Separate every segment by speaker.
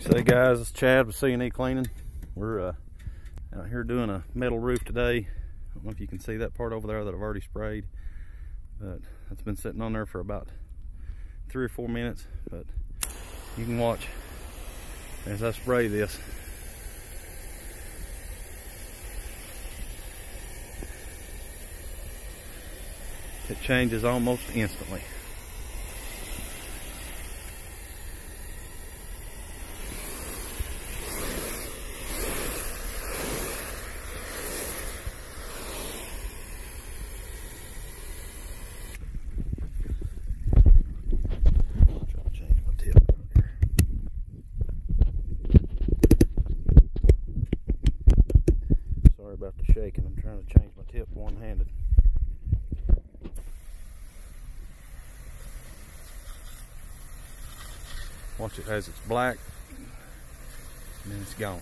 Speaker 1: Say guys, it's Chad with C&E Cleaning. We're uh, out here doing a metal roof today. I don't know if you can see that part over there that I've already sprayed, but that's been sitting on there for about three or four minutes. But you can watch as I spray this. It changes almost instantly. Try to change my tip out here. About the shaking. I'm trying to change my tip one-handed. Watch it as it's black, and then it's gone.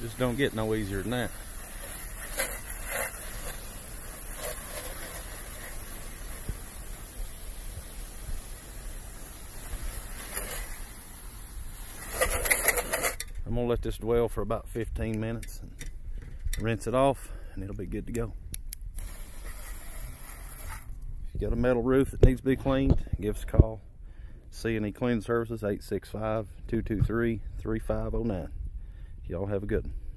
Speaker 1: Just don't get no easier than that. I'm gonna let this dwell for about 15 minutes and rinse it off and it'll be good to go. If you got a metal roof that needs to be cleaned, give us a call. C&E Cleaning Services 865-223-3509. Y'all have a good one.